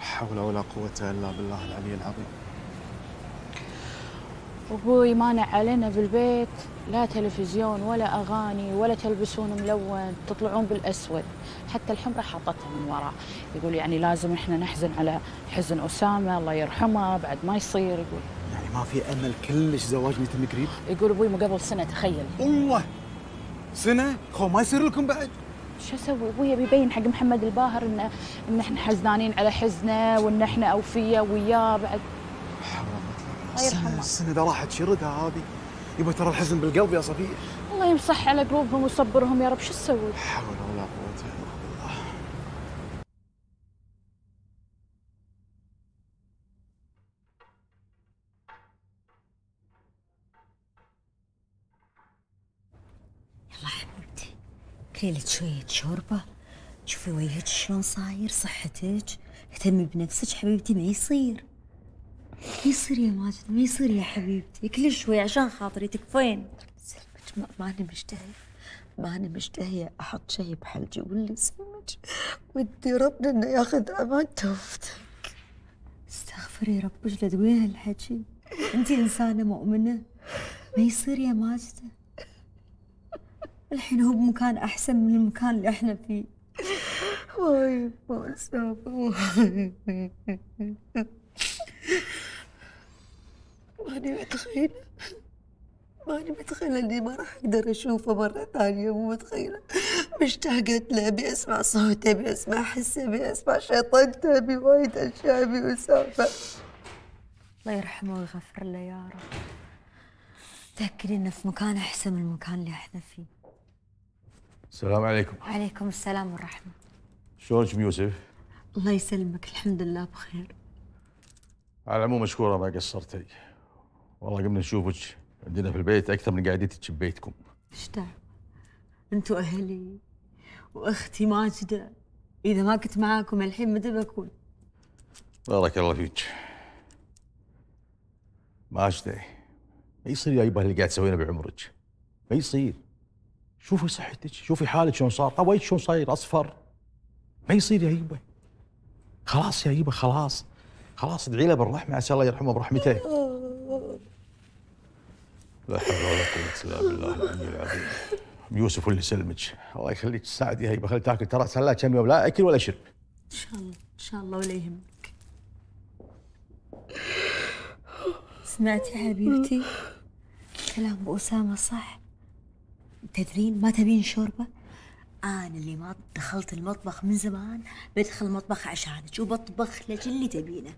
حول ولا قوة إلا بالله العلي العظيم. أبوي مانع علينا بالبيت لا تلفزيون ولا أغاني ولا تلبسون ملون تطلعون بالأسود. حتى الحمرة حاطتها من وراء. يقول يعني لازم إحنا نحزن على حزن أسامة الله يرحمه بعد ما يصير يقول. يعني ما في أمل كلش زواجنا يتم قريب؟ يقول أبوي مو قبل سنة تخيل. والله! سنة؟ خو ما يصير لكم بعد؟ شو أسوي؟ أبوي يبي يبين حق محمد الباهر ان إن إحنا حزنانين على حزنة وإن إحنا اوفياء وياه بعد. حول ولا قوة الله يرحمه. السنة السنة ذا راحت شردها هذه. يبا ترى الحزن بالقلب يا صفية الله يمسح على قلوبهم ويصبرهم يا رب. شو أسوي؟ حول ولا قوة إلا بالله يلا حبيبتي كليلك شوية شوربة شوفي وجهك شلون صاير صحتك. اهتمي بنفسك حبيبتي ما يصير. ما يصير يا ماجد ما يصير يا حبيبتي. كل شوي عشان خاطري تكفين سلمك ما ماني مشتهية. ماني مشتهية. أحط شيء بحلجي واللي سلمك ودي ربنا إنه ياخذ أمان توفتك. استغفري ربك لا تقولين هالحكي أنت إنسانة مؤمنة. ما يصير يا ماجدة الحين هو بمكان أحسن من المكان اللي إحنا فيه. واي ما أسافر ماني متخيلة ماني متخيلة إني ما راح أقدر أشوفه مرة ثانية مو متخيلة. مشتاقة له أبي أسمع صوته أبي أسمع حسه أبي أسمع شيطنته أبي وايد أشياء أبي أسافر الله يرحمه ويغفر له يا رب. تأكدي إنه في مكان أحسن من المكان اللي إحنا فيه. السلام عليكم. عليكم السلام والرحمة. شلونك أم يوسف؟ الله يسلمك الحمد لله بخير. على العموم مشكورة ما قصرتي. والله قمنا نشوفك عندنا في البيت أكثر من قعدتك ببيتكم. إيش دعوة؟ أنتوا أهلي وأختي ماجدة. إذا ما كنت معاكم الحين متى بكون؟ بارك الله فيك. ماجدة ما يصير يا يبا اللي قاعد تسوينه بعمرك. ما يصير. شوفي صحتك شوفي حالك شلون صار. طويت شلون صاير؟ أصفر. ما يصير يا يبا خلاص يا يبا خلاص. خلاص ادعي له بالرحمة عسى الله يرحمه برحمته. لا حول ولا قوة إلا بالله العلي العظيم. يوسف واللي يسلمك. الله يخليك. تساعد يا هيبه خلي تاكل. ترى لها كم يوم؟ لا أكل ولا شرب. إن شاء الله إن شاء الله ولا يهمك. سمعتي حبيبتي؟ كلام أبو أسامة صح؟ تدرين ما تبين شوربة؟ أنا اللي ما دخلت المطبخ من زمان بدخل المطبخ عشانك وبطبخ لك اللي تبينه.